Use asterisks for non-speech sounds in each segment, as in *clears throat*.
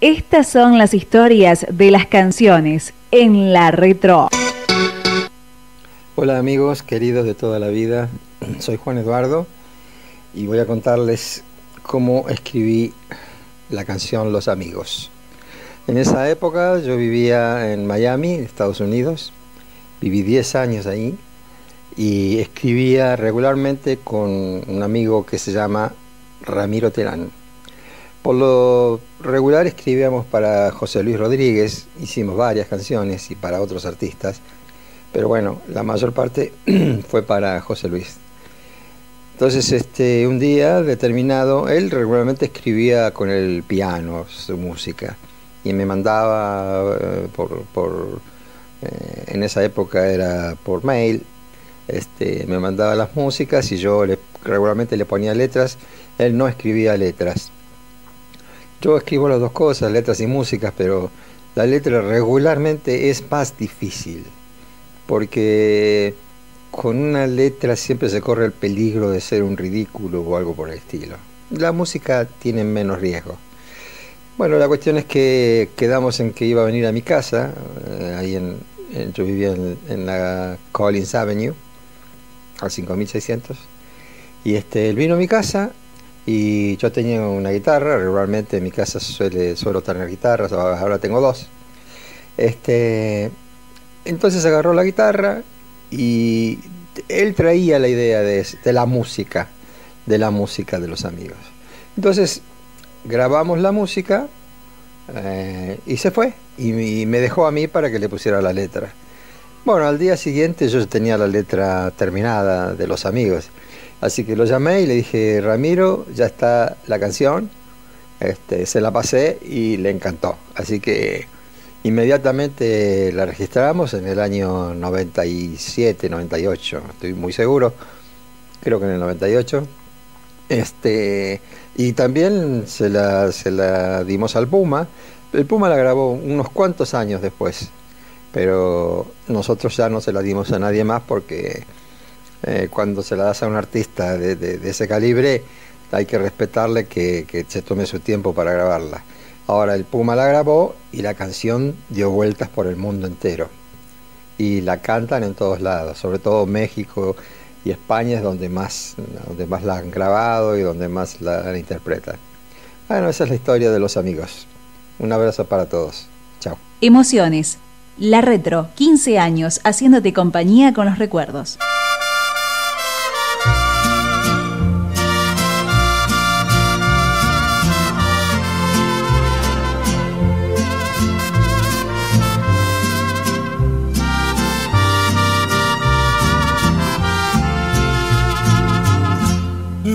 Estas son las historias de las canciones en la retro. Hola amigos queridos de toda la vida, soy Juan Eduardo y voy a contarles cómo escribí la canción Los Amigos. En esa época yo vivía en Miami, Estados Unidos, viví 10 años ahí y escribía regularmente con un amigo que se llama Ramiro Terán. Por lo regular escribíamos para José Luis Rodríguez, hicimos varias canciones y para otros artistas, pero bueno, la mayor parte *clears throat* fue para José Luis. Entonces, este, un día determinado, él regularmente escribía con el piano su música y me mandaba eh, por, por eh, en esa época era por mail, este, me mandaba las músicas y yo le, regularmente le ponía letras, él no escribía letras. Yo escribo las dos cosas, letras y músicas, pero la letra regularmente es más difícil, porque con una letra siempre se corre el peligro de ser un ridículo o algo por el estilo. La música tiene menos riesgo. Bueno, la cuestión es que quedamos en que iba a venir a mi casa, eh, ahí en, yo vivía en, la Collins Avenue, al 5600, y este, él vino a mi casa y yo tenía una guitarra, regularmente en mi casa suele, suelo tener guitarras, ahora tengo dos. Este, entonces agarró la guitarra y él traía la idea de, de la música, de la música de los amigos. Entonces grabamos la música eh, y se fue y, me dejó a mí para que le pusiera la letra. Bueno, al día siguiente yo tenía la letra terminada de los amigos, así que lo llamé y le dije, Ramiro, ya está la canción, este, se la pasé y le encantó. Así que inmediatamente la registramos en el año 97, 98, estoy muy seguro, creo que en el 98. Este, y también se la, se la dimos al Puma. El Puma la grabó unos cuantos años después, pero nosotros ya no se la dimos a nadie más porque eh, cuando se la das a un artista de, ese calibre hay que respetarle que, que, se tome su tiempo para grabarla. Ahora el Puma la grabó y la canción dio vueltas por el mundo entero. Y la cantan en todos lados, sobre todo México, y España es donde más, donde más la han grabado y donde más la, interpretan. Bueno, esa es la historia de los amigos. Un abrazo para todos. Chao. Emociones. La Retro, 15 años haciéndote compañía con los recuerdos.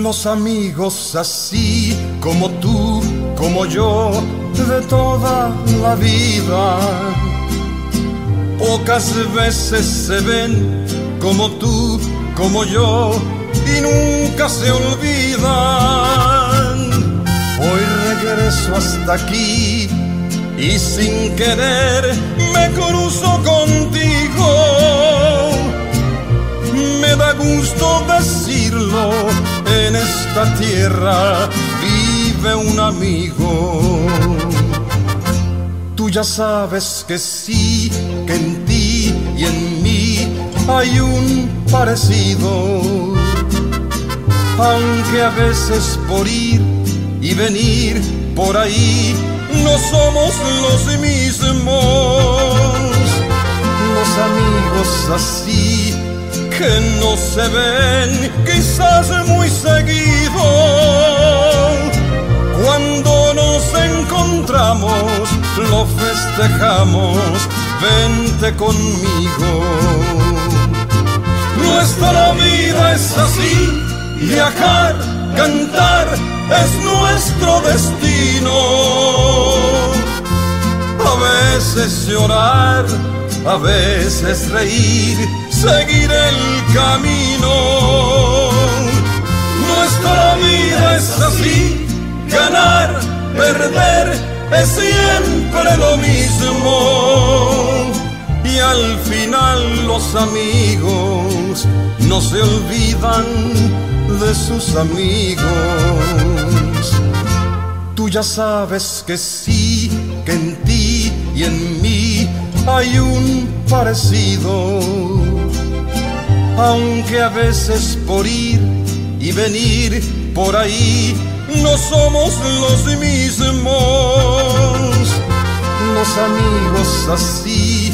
Amigos así como tú, como yo, de toda la vida. Pocas veces se ven como tú, como yo, y nunca se olvidan. Hoy regreso hasta aquí y sin querer me cruzo contigo. Me da gusto decirlo esta tierra vive un amigo. Tú ya sabes que sí, que en ti y en mí hay un parecido. Aunque a veces por ir y venir por ahí no somos los mismos. Los amigos así que no se ven quizás muy seguido. Cuando nos encontramos, lo festejamos, vente conmigo. Nuestra vida es así, viajar, cantar es nuestro destino. A veces llorar, a veces reír seguir el camino. Nuestra vida es así, ganar, perder es siempre lo mismo. Y al final los amigos no se olvidan de sus amigos. Tú ya sabes que sí que en ti y en mí hay un parecido. Aunque a veces por ir y venir por ahí no somos los mismos. Los amigos así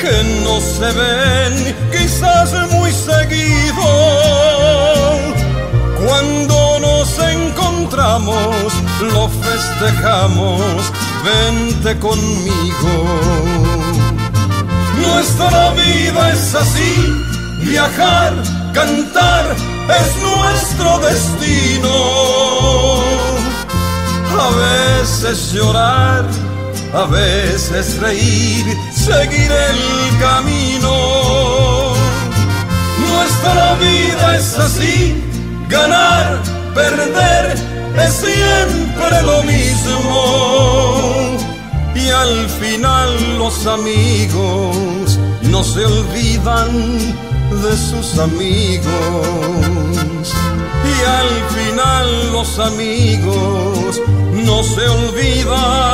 que no se ven quizás muy seguido. Cuando nos encontramos lo festejamos, vente conmigo. Nuestra vida es así, viajar, cantar es nuestro destino. A veces llorar, a veces reír, seguir el camino. Nuestra vida es así, ganar, perder, es siempre lo mismo. Y al final los amigos no se olvidan de sus amigos. Y al final los amigos no se olvidan